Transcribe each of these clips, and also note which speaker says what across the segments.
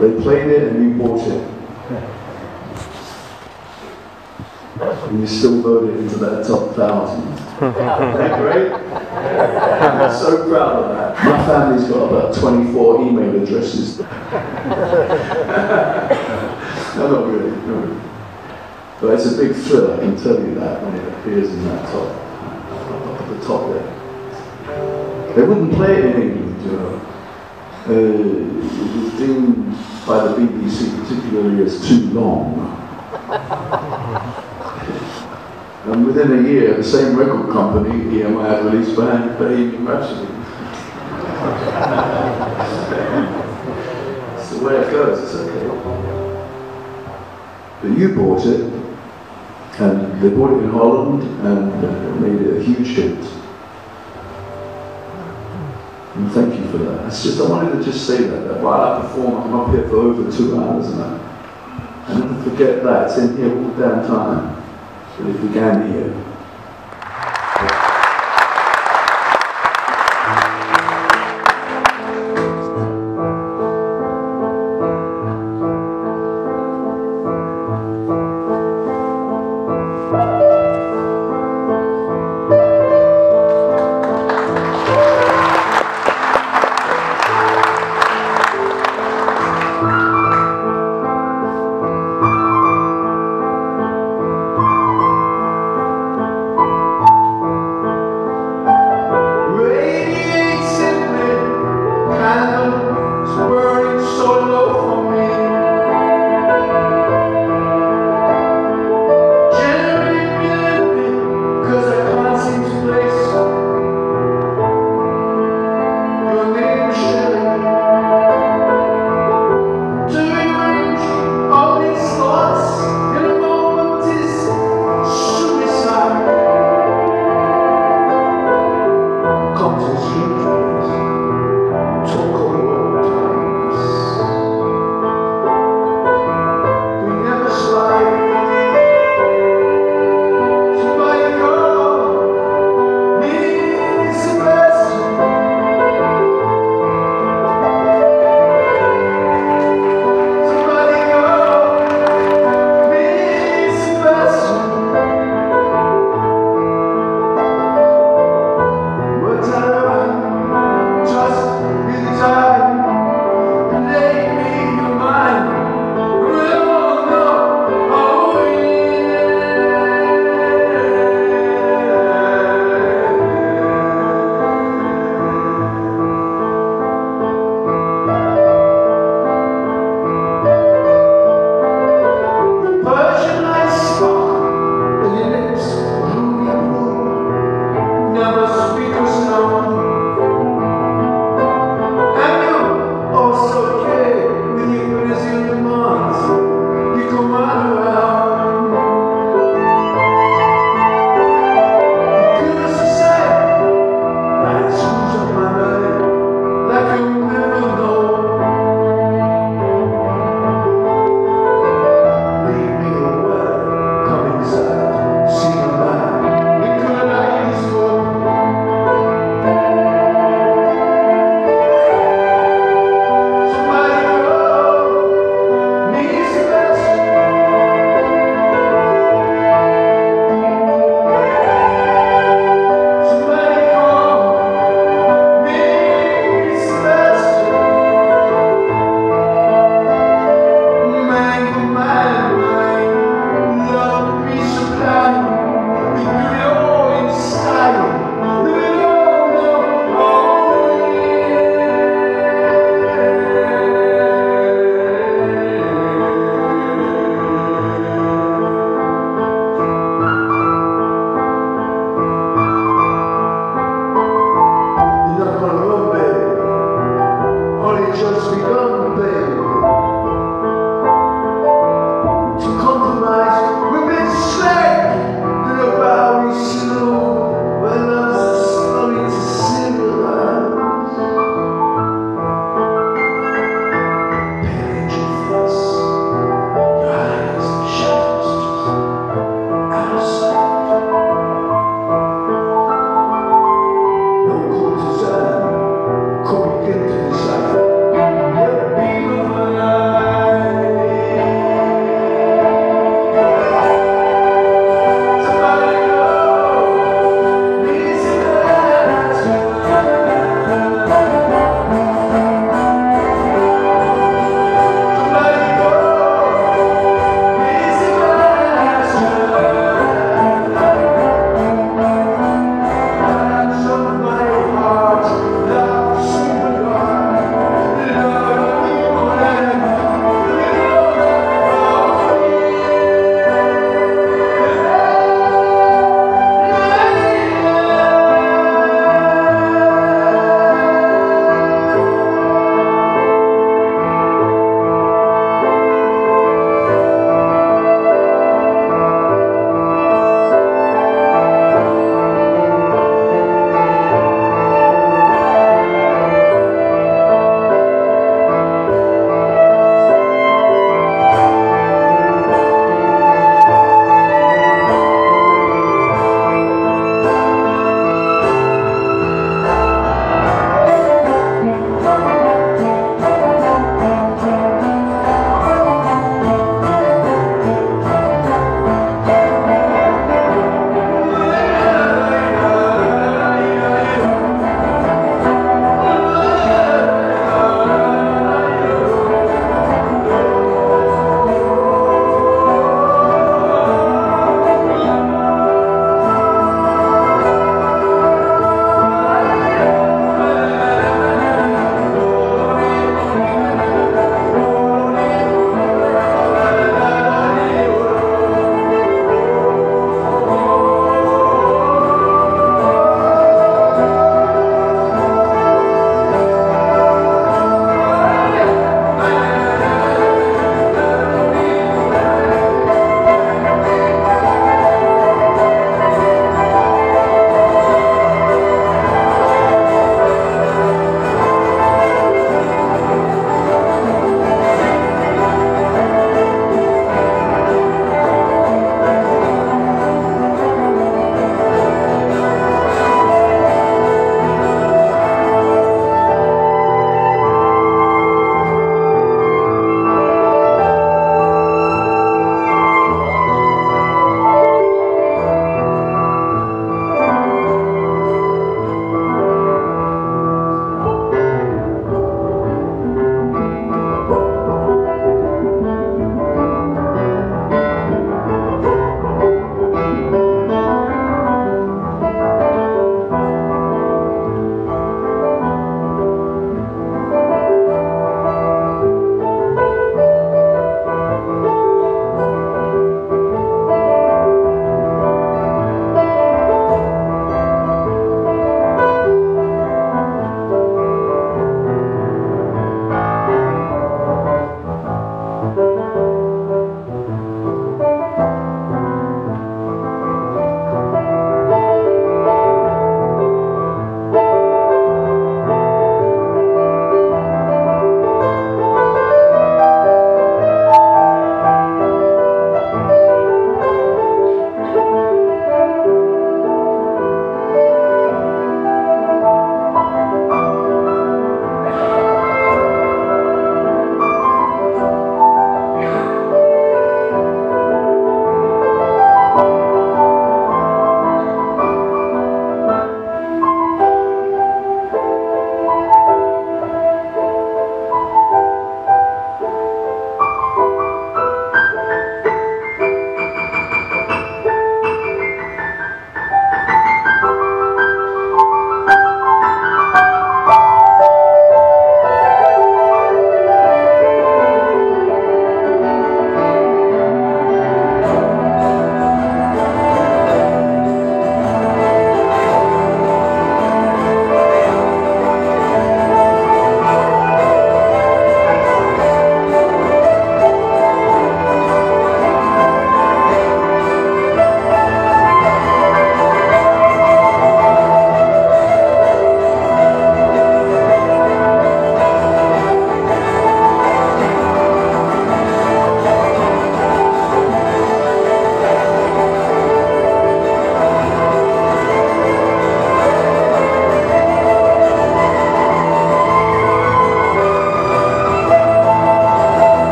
Speaker 1: They played it and you bought it. And you still voted into that top thousand. Isn't great? I'm so proud of that. My family's got about 24 email addresses. no, not really. No. But it's a big thrill, I can tell you that, when it appears in that top, at the top there. They wouldn't play it in England, you know. Uh, it was deemed by the BBC particularly as too long. And within a year, the same record company, EMI, had released Bohemian Rhapsody. It's the way it goes, it's okay. But you bought it, and they bought it in Holland, and uh, made it a huge hit. And thank you for that. It's just, I wanted to just say that, that while I perform, I'm up here for over two hours and I, forget that. It's in here all the damn time. But it began here.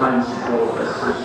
Speaker 1: Here and